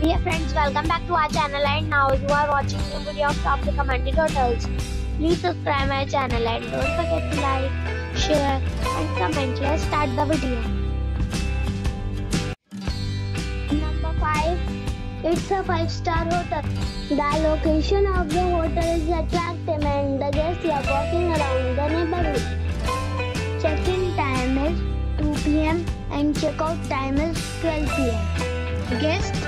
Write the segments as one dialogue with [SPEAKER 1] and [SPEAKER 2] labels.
[SPEAKER 1] Dear friends, welcome back to our channel and now you are watching a video of top recommended hotels. Please subscribe my channel and don't forget to like, share and comment. Let's start the video. Number 5. It's a 5-star hotel. The location of the hotel is attractive and the guests are walking around the neighborhood. Check-in time is 2 p.m. and check-out time is 12 p.m. Guests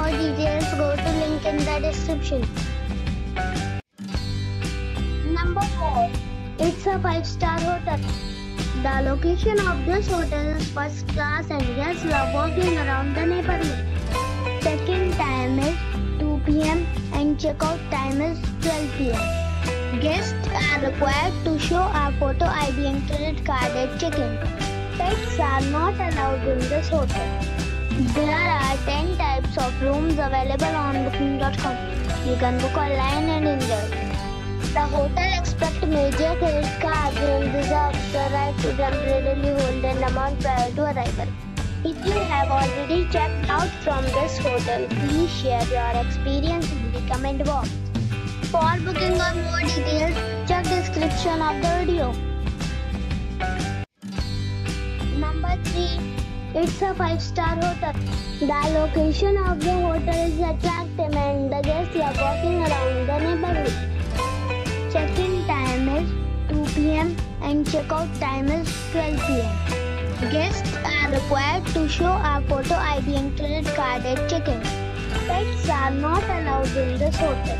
[SPEAKER 1] description. Number 4. It's a 5-star hotel. The location of this hotel is first class and guests love walking around the neighborhood. Check-in time is 2 p.m. and check-out time is 12 p.m. Guests are required to show a photo ID and credit card at check-in. Pets are not allowed in this hotel. There are 10 types of rooms available on booking.com. You can book online and enjoy. The hotel expects major credit cards and the right to temporarily hold an amount prior to arrival. If you have already checked out from this hotel, please share your experience in the comment box. For booking or more details, check description of the video. Number 3. It's a 5-star hotel. The location of the hotel is attractive and the guests are walking around the neighborhood. Check-in time is 2 p.m. and check-out time is 12 p.m. Guests are required to show a photo ID and credit card at check-in. Pets are not allowed in this hotel.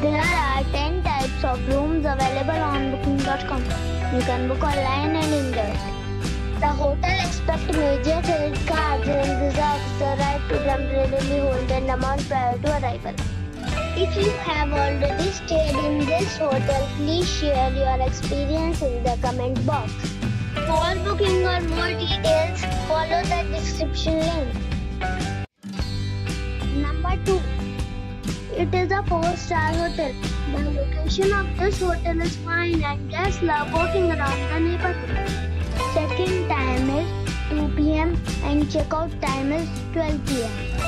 [SPEAKER 1] There are 10 types of rooms available on booking.com. You can book online and enjoy. The hotel expects an amount prior to arrival. If you have already stayed in this hotel, please share your experience in the comment box. For booking or more details, follow the description link. Number 2. It is a 4-star hotel. The location of this hotel is fine and guests love walking around the neighborhood. Check-in time is 2 p.m. and checkout time is 12 p.m.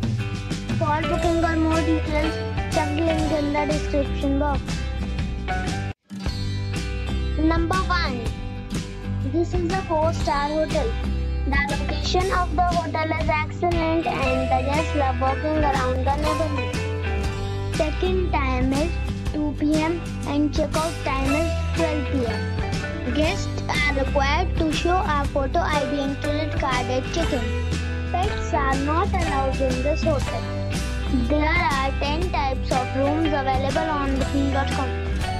[SPEAKER 1] For booking or more details, check the link in the description box. Number 1. This is a 4-star hotel. The location of the hotel is excellent and the guests love walking around the neighborhood. Check-in time is 2 p.m. and check-out time is 12 p.m. Guests are required to show a photo ID and credit card at check-in. Pets are not allowed in this hotel. There are 10 types of rooms available on booking.com.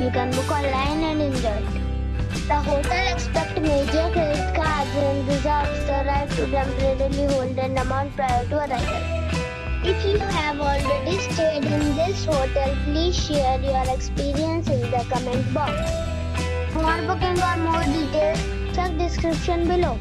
[SPEAKER 1] You can book online and enjoy. it. The hotel expects major credit cards and reserves the right to temporarily hold an amount prior to arrival. If you have already stayed in this hotel, please share your experience in the comment box. For booking or more details, check description below.